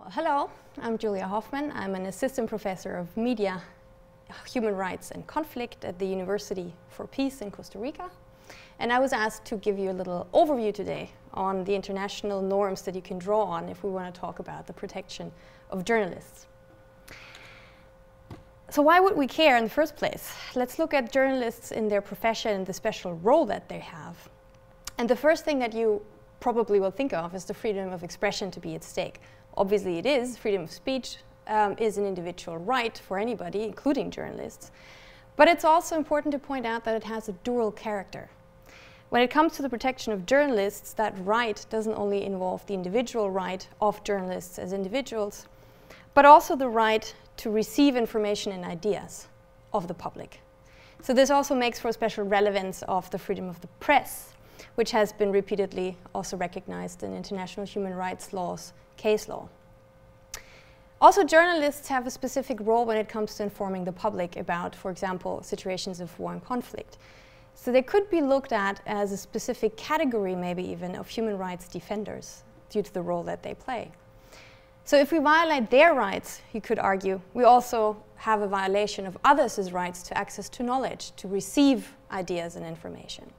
Well, hello, I'm Julia Hoffman. I'm an assistant professor of media, human rights and conflict at the University for Peace in Costa Rica. And I was asked to give you a little overview today on the international norms that you can draw on if we want to talk about the protection of journalists. So why would we care in the first place? Let's look at journalists in their profession and the special role that they have. And the first thing that you probably will think of is the freedom of expression to be at stake. Obviously it is, freedom of speech um, is an individual right for anybody, including journalists. But it's also important to point out that it has a dual character. When it comes to the protection of journalists, that right doesn't only involve the individual right of journalists as individuals, but also the right to receive information and ideas of the public. So this also makes for a special relevance of the freedom of the press, which has been repeatedly also recognized in international human rights laws, case law. Also, journalists have a specific role when it comes to informing the public about, for example, situations of war and conflict. So they could be looked at as a specific category, maybe even, of human rights defenders due to the role that they play. So if we violate their rights, you could argue, we also have a violation of others' rights to access to knowledge, to receive ideas and information.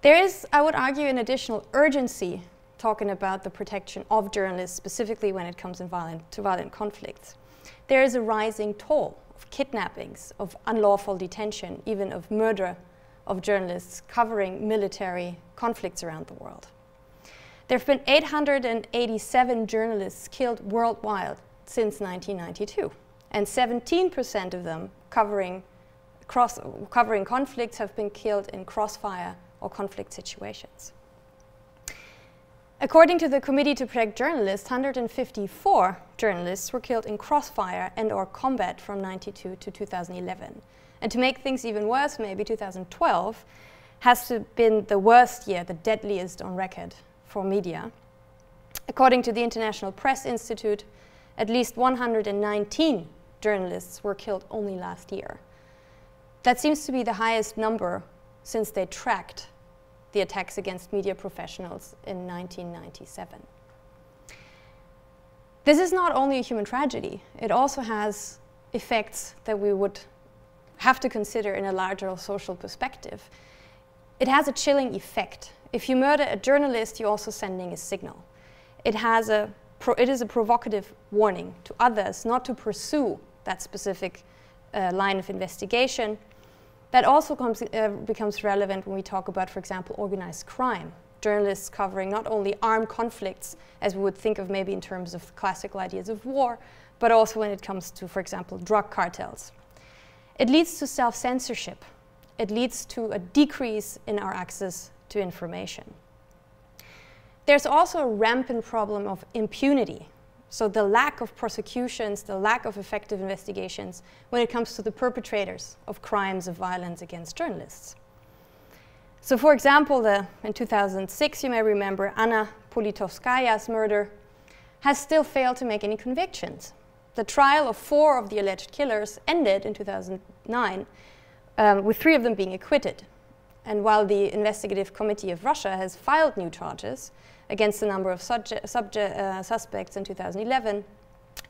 There is, I would argue, an additional urgency talking about the protection of journalists, specifically when it comes violent, to violent conflicts. There is a rising toll of kidnappings, of unlawful detention, even of murder of journalists covering military conflicts around the world. There have been 887 journalists killed worldwide since 1992, and 17% of them covering, cross, covering conflicts have been killed in crossfire or conflict situations. According to the Committee to Protect Journalists, 154 journalists were killed in crossfire and or combat from 92 to 2011. And to make things even worse, maybe 2012 has been the worst year, the deadliest on record for media. According to the International Press Institute, at least 119 journalists were killed only last year. That seems to be the highest number since they tracked the attacks against media professionals in 1997. This is not only a human tragedy, it also has effects that we would have to consider in a larger social perspective. It has a chilling effect if you murder a journalist, you're also sending a signal. It, has a it is a provocative warning to others not to pursue that specific uh, line of investigation. That also comes, uh, becomes relevant when we talk about, for example, organized crime. Journalists covering not only armed conflicts, as we would think of maybe in terms of classical ideas of war, but also when it comes to, for example, drug cartels. It leads to self-censorship. It leads to a decrease in our access to information. There's also a rampant problem of impunity. So the lack of prosecutions, the lack of effective investigations when it comes to the perpetrators of crimes of violence against journalists. So for example, the, in 2006, you may remember, Anna Politkovskaya's murder has still failed to make any convictions. The trial of four of the alleged killers ended in 2009, um, with three of them being acquitted. And while the investigative committee of Russia has filed new charges against the number of uh, suspects in 2011,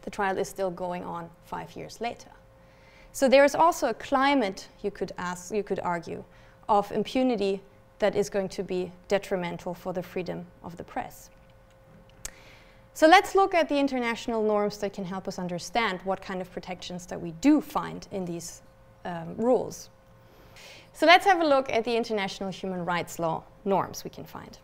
the trial is still going on five years later. So there is also a climate, you could, ask, you could argue, of impunity that is going to be detrimental for the freedom of the press. So let's look at the international norms that can help us understand what kind of protections that we do find in these um, rules. So let's have a look at the international human rights law norms we can find.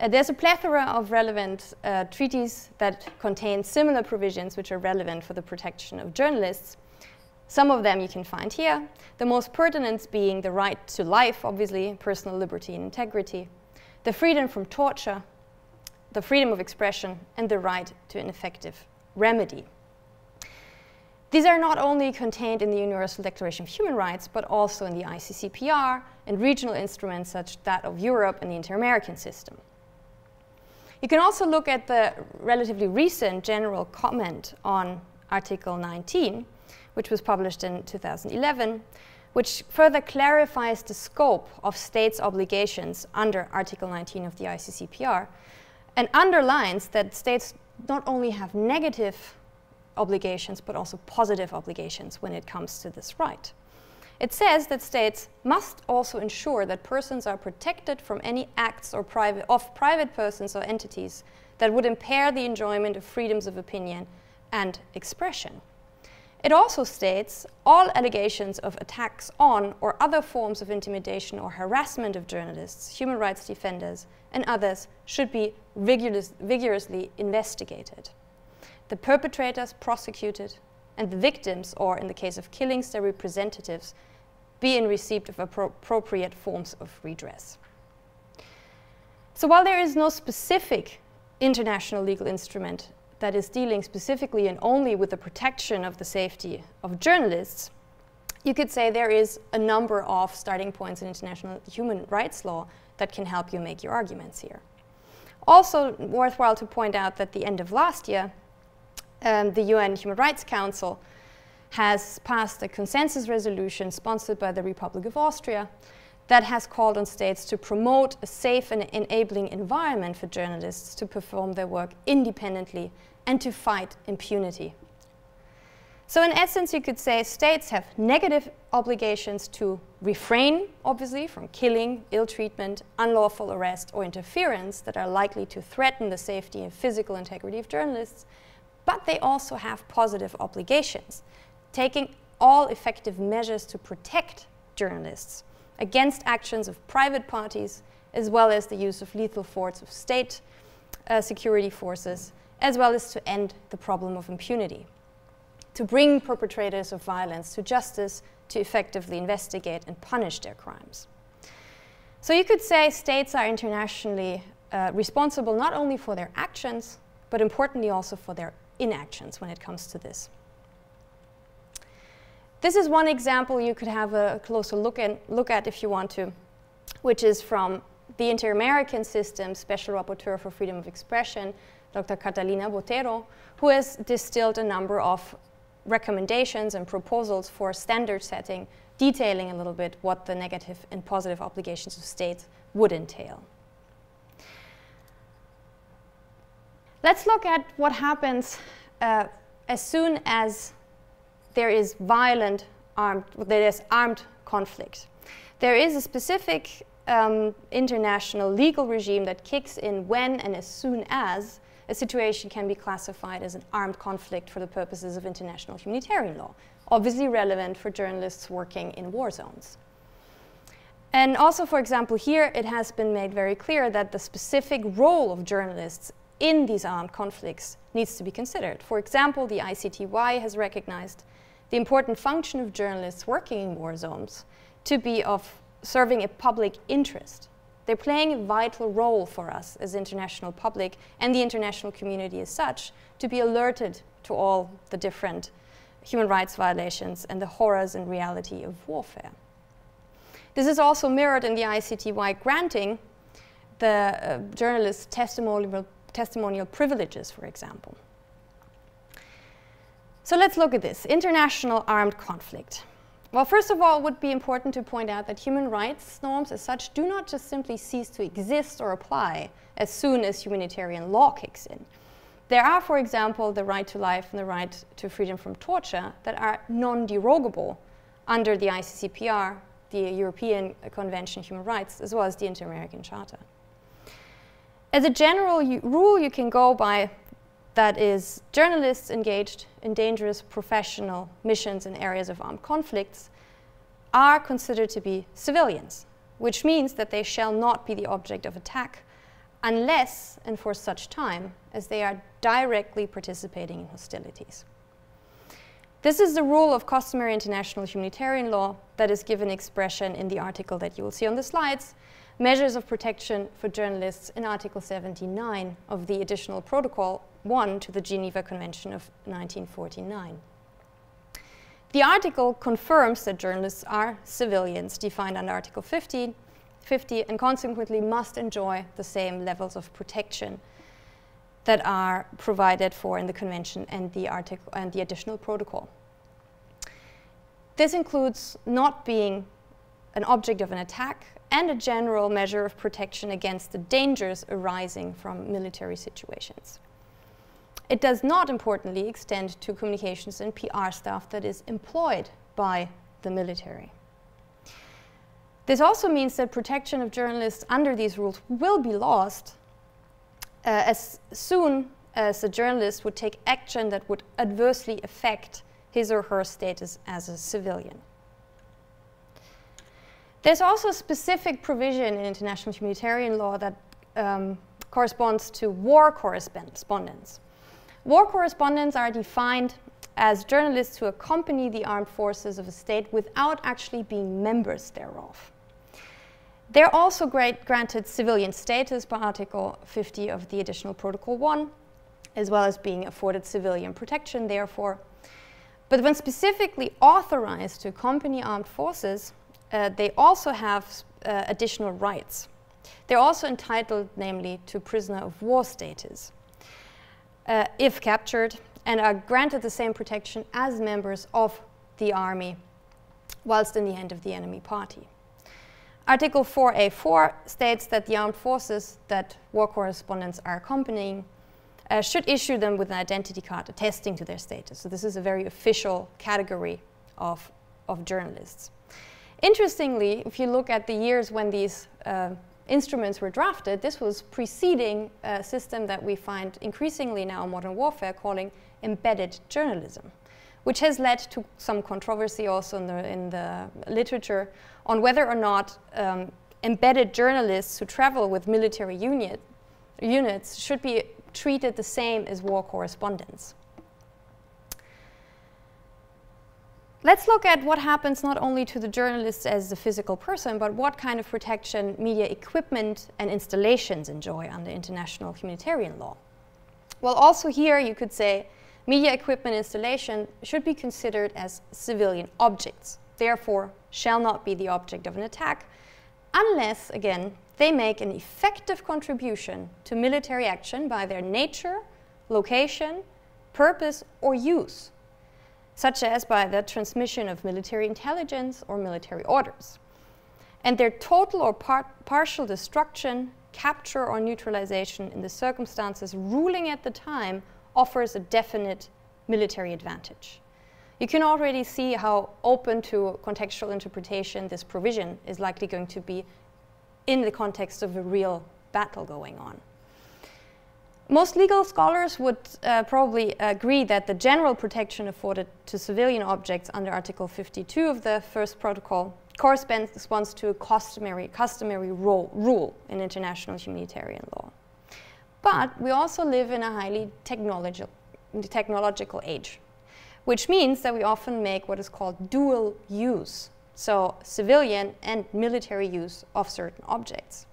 Uh, there's a plethora of relevant uh, treaties that contain similar provisions which are relevant for the protection of journalists. Some of them you can find here, the most pertinent being the right to life, obviously, personal liberty and integrity, the freedom from torture, the freedom of expression, and the right to an effective remedy. These are not only contained in the Universal Declaration of Human Rights, but also in the ICCPR and regional instruments such as that of Europe and the Inter-American system. You can also look at the relatively recent general comment on Article 19, which was published in 2011, which further clarifies the scope of states' obligations under Article 19 of the ICCPR and underlines that states not only have negative obligations, but also positive obligations when it comes to this right. It says that states must also ensure that persons are protected from any acts or of private persons or entities that would impair the enjoyment of freedoms of opinion and expression. It also states all allegations of attacks on or other forms of intimidation or harassment of journalists, human rights defenders, and others should be vigorous, vigorously investigated. The perpetrators prosecuted, and the victims, or in the case of killings, their representatives, be in receipt of appropriate forms of redress. So while there is no specific international legal instrument that is dealing specifically and only with the protection of the safety of journalists, you could say there is a number of starting points in international human rights law that can help you make your arguments here. Also worthwhile to point out that the end of last year, um, the UN Human Rights Council has passed a consensus resolution sponsored by the Republic of Austria that has called on states to promote a safe and enabling environment for journalists to perform their work independently and to fight impunity. So in essence, you could say states have negative obligations to refrain, obviously, from killing, ill treatment, unlawful arrest, or interference that are likely to threaten the safety and physical integrity of journalists, but they also have positive obligations, taking all effective measures to protect journalists against actions of private parties, as well as the use of lethal force of state uh, security forces, as well as to end the problem of impunity, to bring perpetrators of violence to justice, to effectively investigate and punish their crimes. So you could say states are internationally uh, responsible not only for their actions, but importantly also for their inactions when it comes to this. This is one example you could have a closer look, in, look at if you want to, which is from the Inter-American System Special Rapporteur for Freedom of Expression, Dr. Catalina Botero, who has distilled a number of recommendations and proposals for standard setting, detailing a little bit what the negative and positive obligations of states would entail. Let's look at what happens uh, as soon as there is violent armed, there is armed conflict. There is a specific um, international legal regime that kicks in when and as soon as a situation can be classified as an armed conflict for the purposes of international humanitarian law, obviously relevant for journalists working in war zones. And also, for example, here it has been made very clear that the specific role of journalists in these armed conflicts needs to be considered. For example, the ICTY has recognized the important function of journalists working in war zones to be of serving a public interest. They're playing a vital role for us as international public and the international community as such to be alerted to all the different human rights violations and the horrors and reality of warfare. This is also mirrored in the ICTY granting the uh, journalists testimonial, testimonial privileges, for example. So let's look at this, international armed conflict. Well, first of all, it would be important to point out that human rights norms as such do not just simply cease to exist or apply as soon as humanitarian law kicks in. There are, for example, the right to life and the right to freedom from torture that are non-derogable under the ICCPR, the European Convention on Human Rights, as well as the Inter-American Charter. As a general rule, you can go by that is journalists engaged in dangerous professional missions in areas of armed conflicts are considered to be civilians, which means that they shall not be the object of attack unless and for such time as they are directly participating in hostilities. This is the rule of customary international humanitarian law that is given expression in the article that you will see on the slides, Measures of Protection for Journalists in Article 79 of the Additional Protocol 1 to the Geneva Convention of 1949. The article confirms that journalists are civilians defined under Article 50, 50 and consequently must enjoy the same levels of protection that are provided for in the convention and the article and the additional protocol. This includes not being an object of an attack and a general measure of protection against the dangers arising from military situations. it does not, importantly, extend to communications and PR staff that is employed by the military. This also means that protection of journalists under these rules will be lost uh, as soon as a journalist would take action that would adversely affect his or her status as a civilian. There's also a specific provision in international humanitarian law that um, corresponds to war correspondents. War correspondents are defined as journalists who accompany the armed forces of a state without actually being members thereof. They're also granted civilian status by Article 50 of the Additional Protocol 1, as well as being afforded civilian protection, therefore. But when specifically authorized to accompany armed forces, uh, they also have uh, additional rights. They're also entitled, namely, to prisoner of war status, uh, if captured, and are granted the same protection as members of the army whilst in the hand of the enemy party. Article 4A4 states that the armed forces that war correspondents are accompanying uh, should issue them with an identity card attesting to their status. So this is a very official category of, of journalists. Interestingly, if you look at the years when these uh, instruments were drafted, this was preceding a system that we find increasingly now in modern warfare calling embedded journalism, which has led to some controversy also in the, in the literature on whether or not um, embedded journalists who travel with military unit, units should be treated the same as war correspondents. Let's look at what happens not only to the journalists as a physical person, but what kind of protection media equipment and installations enjoy under international humanitarian law. Well, also here you could say media equipment installation should be considered as civilian objects, therefore shall not be the object of an attack, unless, again, they make an effective contribution to military action by their nature, location, purpose, or use such as by the transmission of military intelligence or military orders. And their total or par partial destruction, capture, or neutralization in the circumstances ruling at the time offers a definite military advantage. You can already see how open to contextual interpretation this provision is likely going to be in the context of a real battle going on. Most legal scholars would uh, probably agree that the general protection afforded to civilian objects under Article 52 of the first protocol corresponds to a customary, customary role, rule in international humanitarian law. But we also live in a highly technological, technological age, which means that we often make what is called dual use, so civilian and military use of certain objects.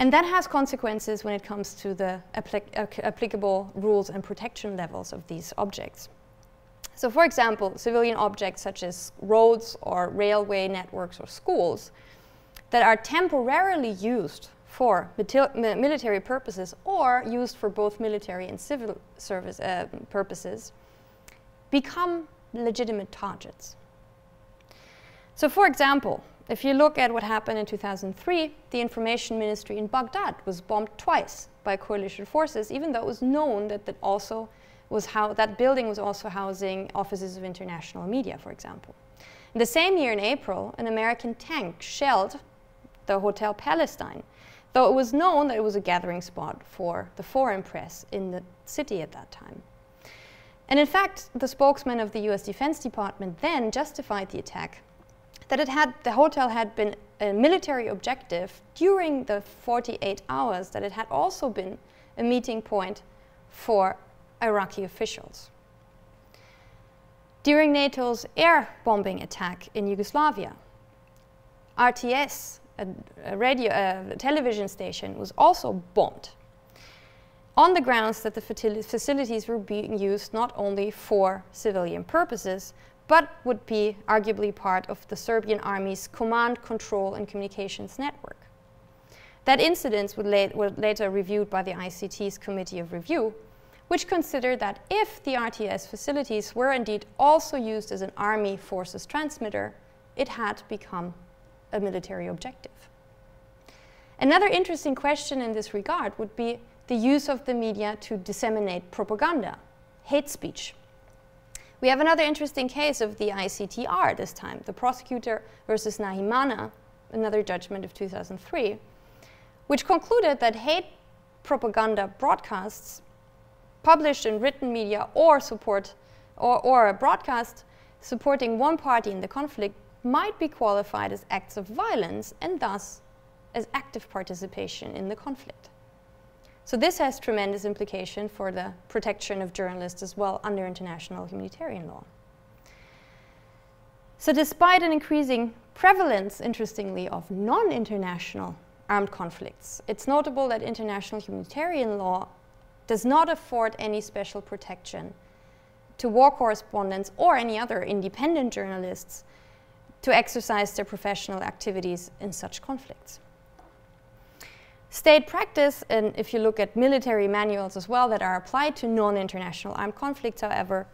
And that has consequences when it comes to the applic uh, applicable rules and protection levels of these objects. So for example, civilian objects such as roads or railway networks or schools that are temporarily used for military purposes or used for both military and civil service uh, purposes become legitimate targets. So for example, if you look at what happened in 2003, the information ministry in Baghdad was bombed twice by coalition forces, even though it was known that that also was how that building was also housing offices of international media, for example. In the same year, in April, an American tank shelled the Hotel Palestine, though it was known that it was a gathering spot for the foreign press in the city at that time. And in fact, the spokesman of the US Defense Department then justified the attack that it had, the hotel had been a military objective during the 48 hours, that it had also been a meeting point for Iraqi officials. During NATO's air bombing attack in Yugoslavia, RTS, a, a radio, a television station, was also bombed on the grounds that the facilities were being used not only for civilian purposes, but would be arguably part of the Serbian army's command, control, and communications network. That incident was later reviewed by the ICTY's Committee of Review, which considered that if the RTS facilities were indeed also used as an army forces transmitter, it had become a military objective. Another interesting question in this regard would be the use of the media to disseminate propaganda, hate speech. We have another interesting case of the ICTR this time, the prosecutor versus Nahimana, another judgment of 2003, which concluded that hate propaganda broadcasts published in written media or support or, or a broadcast supporting one party in the conflict might be qualified as acts of violence and thus as active participation in the conflict. So this has tremendous implication for the protection of journalists as well under international humanitarian law. So despite an increasing prevalence, interestingly, of non-international armed conflicts, it's notable that international humanitarian law does not afford any special protection to war correspondents or any other independent journalists to exercise their professional activities in such conflicts. State practice, and if you look at military manuals as well that are applied to non-international armed conflicts, however,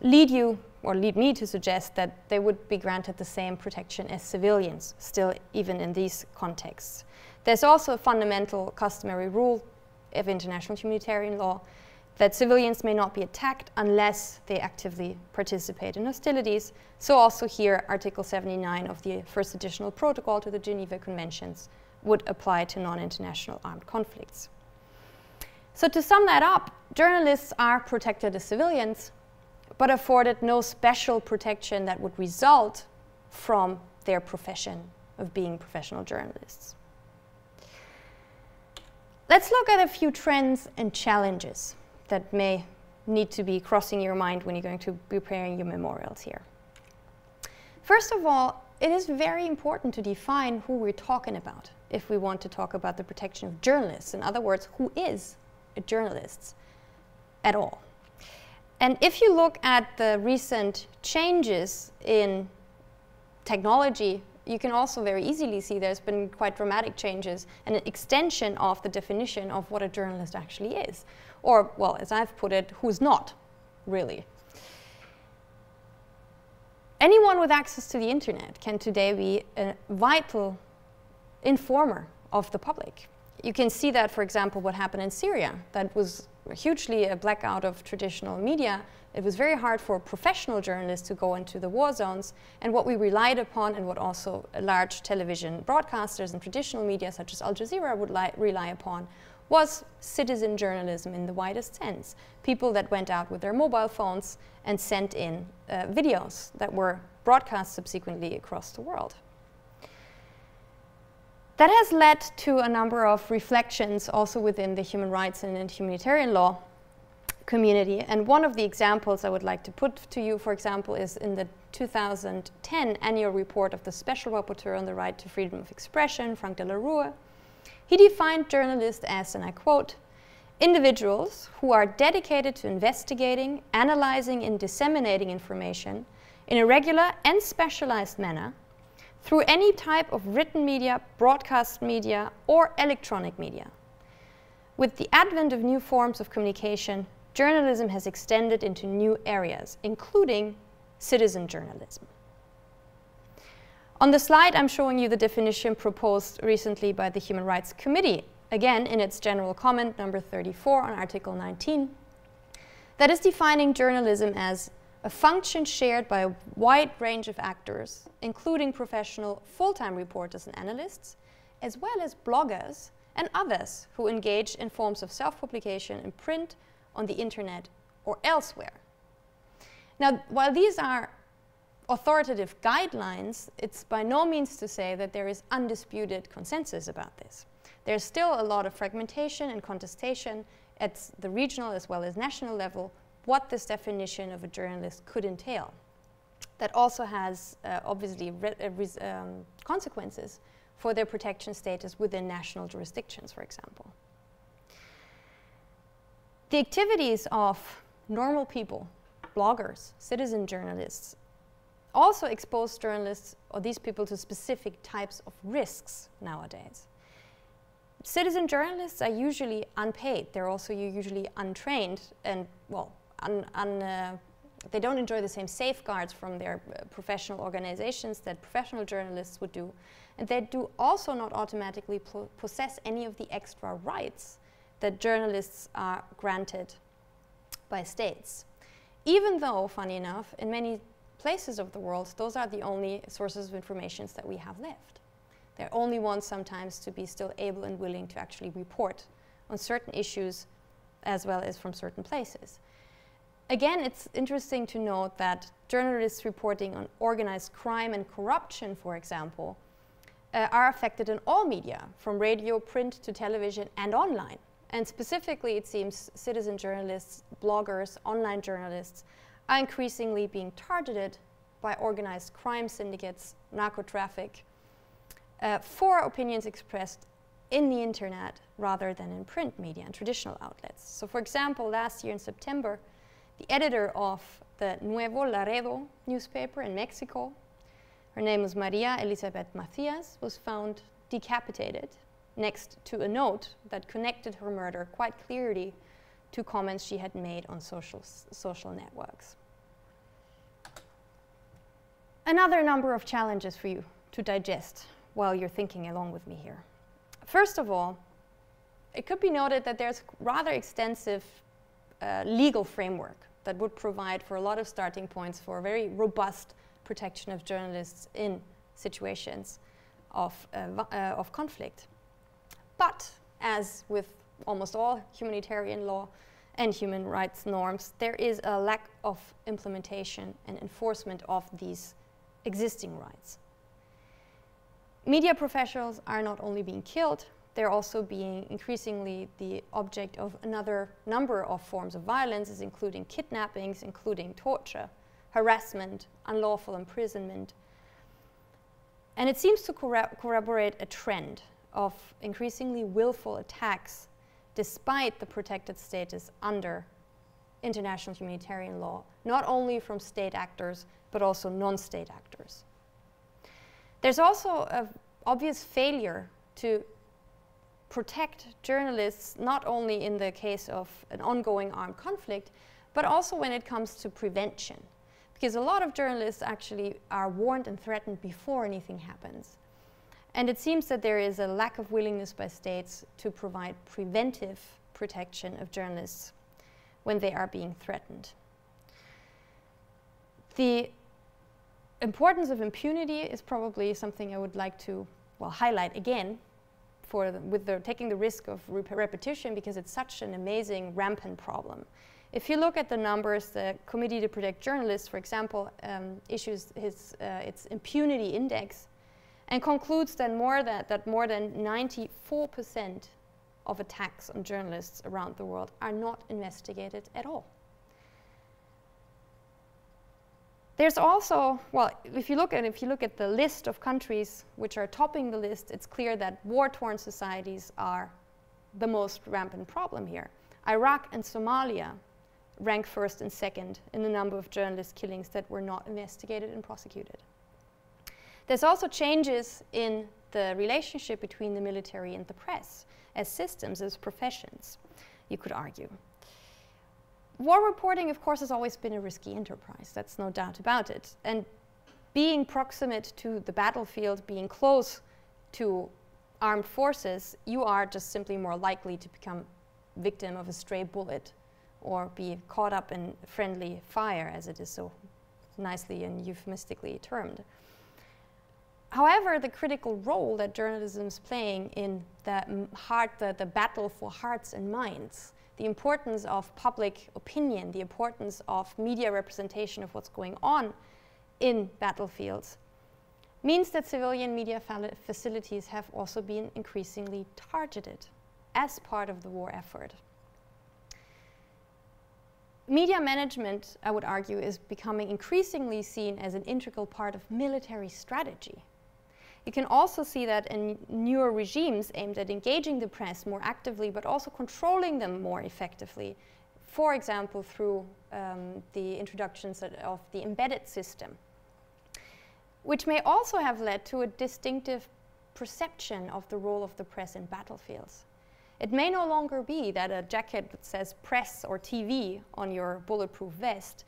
lead you or lead me to suggest that they would be granted the same protection as civilians, still even in these contexts. There's also a fundamental customary rule of international humanitarian law that civilians may not be attacked unless they actively participate in hostilities. So also here, Article 79 of the first additional protocol to the Geneva Conventions would apply to non-international armed conflicts. So to sum that up, journalists are protected as civilians, but afforded no special protection that would result from their profession of being professional journalists. Let's look at a few trends and challenges that may need to be crossing your mind when you're going to be preparing your memorials here. First of all, it is very important to define who we're talking about if we want to talk about the protection of journalists. In other words, who is a journalist at all? And if you look at the recent changes in technology, you can also very easily see there's been quite dramatic changes and an extension of the definition of what a journalist actually is. Or, well, as I've put it, who's not, really. Anyone with access to the internet can today be a vital informer of the public. You can see that, for example, what happened in Syria. That was hugely a blackout of traditional media. It was very hard for professional journalists to go into the war zones. And what we relied upon, and what also large television broadcasters and traditional media such as Al Jazeera would rely upon, was citizen journalism in the widest sense. People that went out with their mobile phones and sent in uh, videos that were broadcast subsequently across the world. That has led to a number of reflections also within the human rights and humanitarian law community. And one of the examples I would like to put to you, for example, is in the 2010 annual report of the Special Rapporteur on the Right to Freedom of Expression, Frank de la Rue, he defined journalists as, and I quote, individuals who are dedicated to investigating, analyzing, and disseminating information in a regular and specialized manner through any type of written media, broadcast media, or electronic media. With the advent of new forms of communication, journalism has extended into new areas, including citizen journalism. On the slide, I'm showing you the definition proposed recently by the Human Rights Committee, again in its general comment number 34 on Article 19, that is defining journalism as a function shared by a wide range of actors, including professional full-time reporters and analysts, as well as bloggers and others who engage in forms of self-publication in print, on the internet, or elsewhere. Now, while these are authoritative guidelines, it's by no means to say that there is undisputed consensus about this. There's still a lot of fragmentation and contestation at the regional as well as national level what this definition of a journalist could entail. That also has uh, obviously uh, um, consequences for their protection status within national jurisdictions, for example. The activities of normal people, bloggers, citizen journalists, also expose journalists or these people to specific types of risks nowadays. Citizen journalists are usually unpaid. They're also usually untrained and, well, un, un, uh, they don't enjoy the same safeguards from their uh, professional organizations that professional journalists would do. And they do also not automatically possess any of the extra rights that journalists are granted by states. Even though, funny enough, in many places of the world, those are the only sources of information that we have left. They're only ones sometimes to be still able and willing to actually report on certain issues as well as from certain places. Again, it's interesting to note that journalists reporting on organized crime and corruption, for example, uh, are affected in all media, from radio, print to television, and online. And specifically, it seems citizen journalists, bloggers, online journalists are increasingly being targeted by organized crime syndicates, narco traffic, uh, for opinions expressed in the internet rather than in print media and traditional outlets. So, for example, last year in September, the editor of the Nuevo Laredo newspaper in Mexico, her name was Maria Elizabeth Macias, was found decapitated next to a note that connected her murder quite clearly to comments she had made on social, social networks. Another number of challenges for you to digest while you're thinking along with me here. First of all, it could be noted that there's rather extensive uh, legal framework that would provide for a lot of starting points for very robust protection of journalists in situations of, uh, uh, of conflict. But as with almost all humanitarian law and human rights norms, there is a lack of implementation and enforcement of these existing rights media professionals are not only being killed, they're also being increasingly the object of another number of forms of violence, including kidnappings, including torture, harassment, unlawful imprisonment. And it seems to corroborate a trend of increasingly willful attacks despite the protected status under international humanitarian law, not only from state actors, but also non-state actors. There's also an obvious failure to protect journalists, not only in the case of an ongoing armed conflict, but also when it comes to prevention. Because a lot of journalists actually are warned and threatened before anything happens. And it seems that there is a lack of willingness by states to provide preventive protection of journalists when they are being threatened. The importance of impunity is probably something I would like to well highlight again for the, with the, taking the risk of rep repetition because it's such an amazing rampant problem. If you look at the numbers, the Committee to Protect Journalists, for example, um, issues his, uh, its impunity index and concludes that more, that, that more than 94% of attacks on journalists around the world are not investigated at all. There's also, well, if you look at if you look at the list of countries which are topping the list, it's clear that war-torn societies are the most rampant problem here. Iraq and Somalia rank first and second in the number of journalist killings that were not investigated and prosecuted. There's also changes in the relationship between the military and the press as systems, as professions, you could argue. War reporting, of course, has always been a risky enterprise. That's no doubt about it. And being proximate to the battlefield, being close to armed forces, you are just simply more likely to become victim of a stray bullet or be caught up in friendly fire, as it is so nicely and euphemistically termed. However, the critical role that journalism is playing in the heart, the, the battle for hearts and minds, the importance of public opinion, the importance of media representation of what's going on in battlefields, means that civilian media facilities have also been increasingly targeted as part of the war effort. Media management, I would argue, is becoming increasingly seen as an integral part of military strategy. You can also see that in newer regimes aimed at engaging the press more actively, but also controlling them more effectively. For example, through um, the introductions of the embedded system, which may also have led to a distinctive perception of the role of the press in battlefields. It may no longer be that a jacket that says press or TV on your bulletproof vest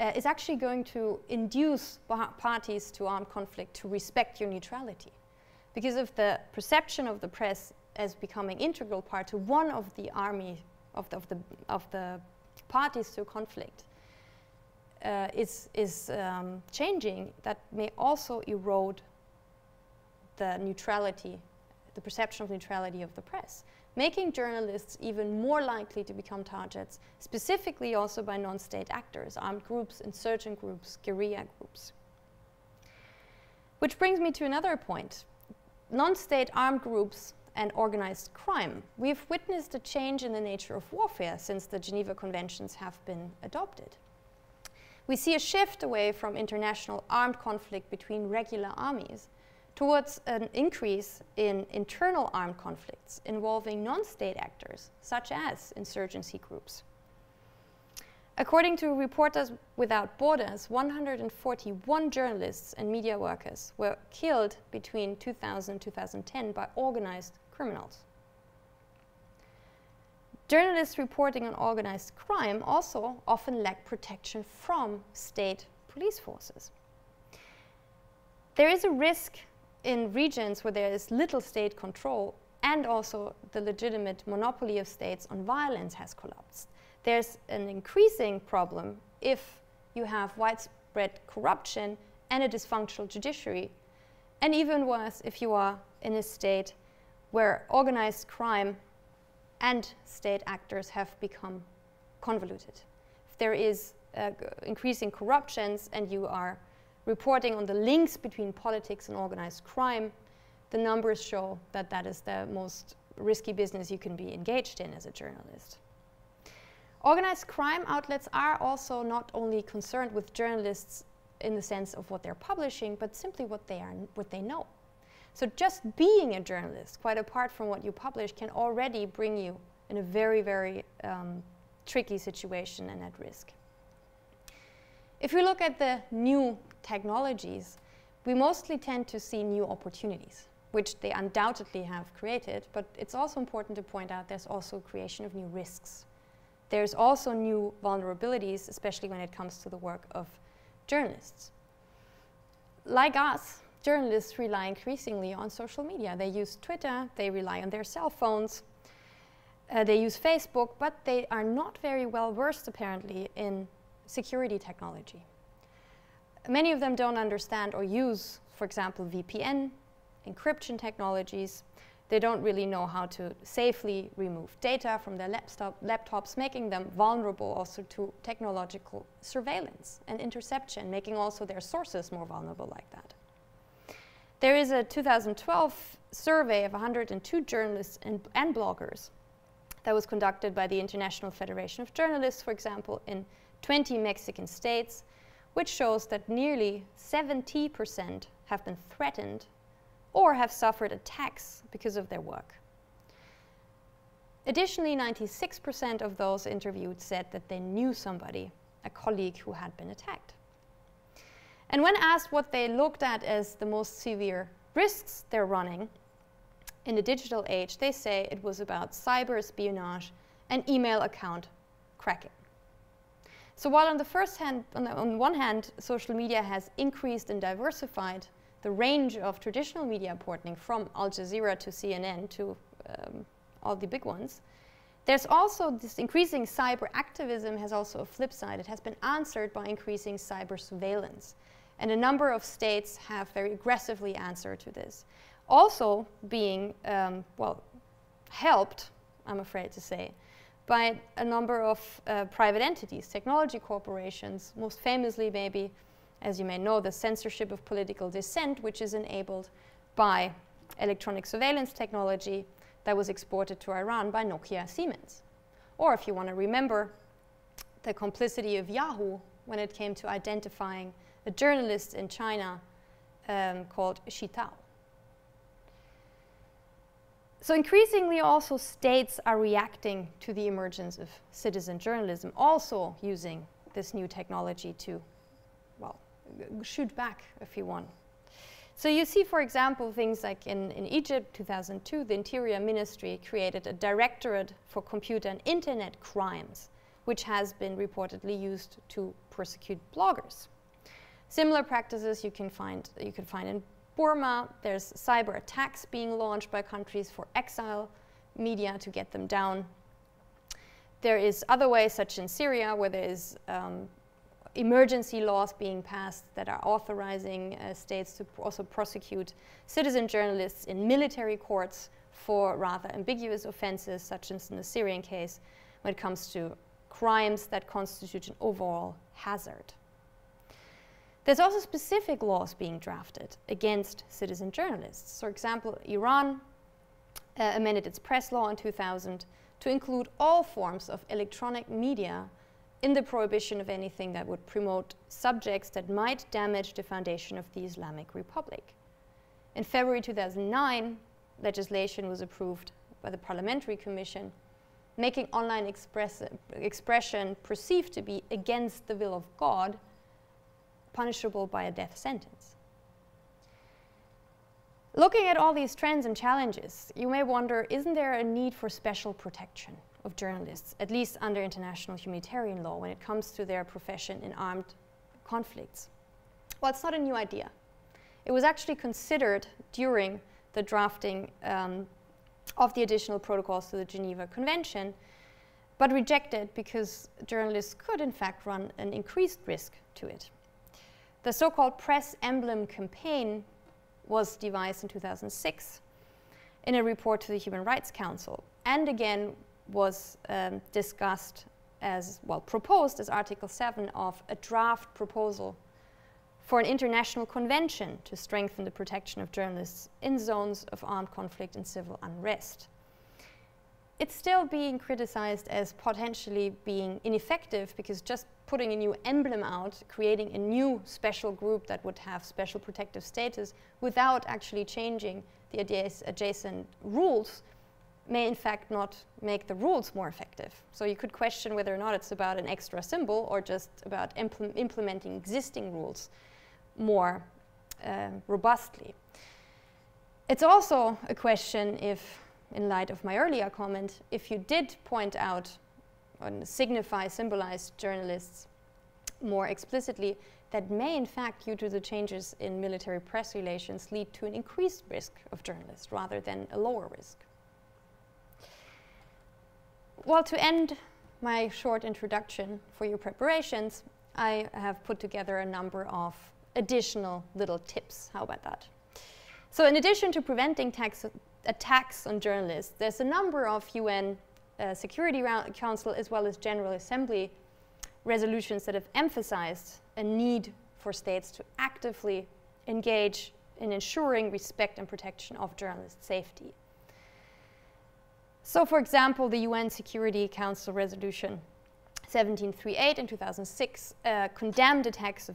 uh, is actually going to induce parties to armed conflict to respect your neutrality. Because if the perception of the press as becoming integral part to one of the army of the, of the, of the parties to conflict uh, is, is um, changing, that may also erode the neutrality, the perception of neutrality of the press, making journalists even more likely to become targets, specifically also by non-state actors, armed groups, insurgent groups, guerrilla groups. Which brings me to another point. Non-state armed groups and organized crime. We've witnessed a change in the nature of warfare since the Geneva Conventions have been adopted. We see a shift away from international armed conflict between regular armies towards an increase in internal armed conflicts involving non-state actors, such as insurgency groups. According to Reporters Without Borders, 141 journalists and media workers were killed between 2000 and 2010 by organized criminals. Journalists reporting on organized crime also often lack protection from state police forces. There is a risk in regions where there is little state control and also the legitimate monopoly of states on violence has collapsed. There's an increasing problem if you have widespread corruption and a dysfunctional judiciary, and even worse if you are in a state where organized crime and state actors have become convoluted. If there is uh, increasing corruptions and you are reporting on the links between politics and organized crime, the numbers show that that is the most risky business you can be engaged in as a journalist. Organized crime outlets are also not only concerned with journalists in the sense of what they're publishing, but simply what they, are, what they know. So just being a journalist, quite apart from what you publish, can already bring you in a very, very um, tricky situation and at risk. If we look at the new technologies, we mostly tend to see new opportunities, which they undoubtedly have created, but it's also important to point out there's also creation of new risks. There's also new vulnerabilities, especially when it comes to the work of journalists. Like us, journalists rely increasingly on social media. They use Twitter, they rely on their cell phones, uh, they use Facebook, but they are not very well versed apparently in security technology. Many of them don't understand or use, for example, VPN, encryption technologies. They don't really know how to safely remove data from their laptop, laptops, making them vulnerable also to technological surveillance and interception, making also their sources more vulnerable like that. There is a 2012 survey of 102 journalists and, and bloggers that was conducted by the International Federation of Journalists, for example, in 20 Mexican states, which shows that nearly 70% have been threatened or have suffered attacks because of their work. Additionally, 96% of those interviewed said that they knew somebody, a colleague who had been attacked. And when asked what they looked at as the most severe risks they're running in the digital age, they say it was about cyber espionage and email account cracking. So while on the first hand, on, the, on one hand, social media has increased and diversified the range of traditional media reporting from Al Jazeera to CNN to um, all the big ones, there's also this increasing cyber activism has also a flip side. It has been answered by increasing cyber surveillance. And a number of states have very aggressively answered to this. Also being, um, well, helped, I'm afraid to say, by a number of uh, private entities, technology corporations, most famously maybe, as you may know, the censorship of political dissent, which is enabled by electronic surveillance technology that was exported to Iran by Nokia Siemens. Or if you want to remember the complicity of Yahoo when it came to identifying a journalist in China um, called Shi Tao. So increasingly also states are reacting to the emergence of citizen journalism, also using this new technology to, well, shoot back if you want. So you see, for example, things like in, in Egypt, 2002, the Interior Ministry created a Directorate for Computer and Internet Crimes, which has been reportedly used to persecute bloggers. Similar practices you can find, you can find in Burma. There's cyber attacks being launched by countries for exile media to get them down. There is other ways, such in Syria, where there is um, emergency laws being passed that are authorizing uh, states to also prosecute citizen journalists in military courts for rather ambiguous offenses, such as in the Syrian case, when it comes to crimes that constitute an overall hazard. There's also specific laws being drafted against citizen journalists. For example, Iran uh, amended its press law in 2000 to include all forms of electronic media in the prohibition of anything that would promote subjects that might damage the foundation of the Islamic Republic. In February 2009, legislation was approved by the Parliamentary Commission, making online express expression perceived to be against the will of God punishable by a death sentence. Looking at all these trends and challenges, you may wonder isn't there a need for special protection of journalists, at least under international humanitarian law, when it comes to their profession in armed conflicts? Well, it's not a new idea. It was actually considered during the drafting um, of the additional protocols to the Geneva Convention, but rejected because journalists could, in fact, run an increased risk to it. The so called press emblem campaign was devised in 2006 in a report to the Human Rights Council, and again was um, discussed as, well, proposed as Article 7 of a draft proposal for an international convention to strengthen the protection of journalists in zones of armed conflict and civil unrest it's still being criticized as potentially being ineffective because just putting a new emblem out, creating a new special group that would have special protective status without actually changing the adjacent rules may in fact not make the rules more effective. So you could question whether or not it's about an extra symbol or just about impl implementing existing rules more uh, robustly. It's also a question if in light of my earlier comment, if you did point out and signify, symbolize journalists more explicitly, that may in fact, due to the changes in military press relations, lead to an increased risk of journalists rather than a lower risk. Well, to end my short introduction for your preparations, I have put together a number of additional little tips. How about that? So in addition to preventing tax attacks on journalists. There's a number of UN uh, Security Council as well as General Assembly resolutions that have emphasized a need for states to actively engage in ensuring respect and protection of journalist safety. So, for example, the UN Security Council resolution 1738 in 2006 uh, condemned attacks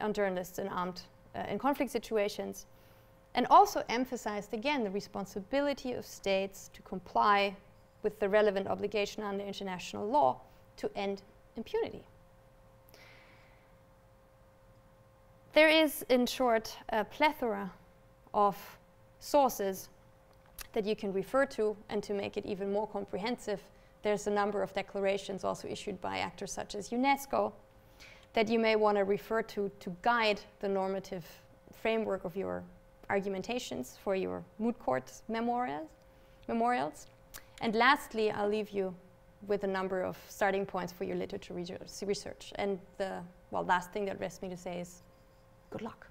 on journalists in armed uh, in conflict situations and also emphasized again the responsibility of states to comply with the relevant obligation under international law to end impunity. There is, in short, a plethora of sources that you can refer to, and to make it even more comprehensive, there's a number of declarations also issued by actors such as UNESCO that you may want to refer to to guide the normative framework of your argumentations for your moot court memorials. memorials. And lastly, I'll leave you with a number of starting points for your literature research. And the well, last thing that rests me to say is good luck.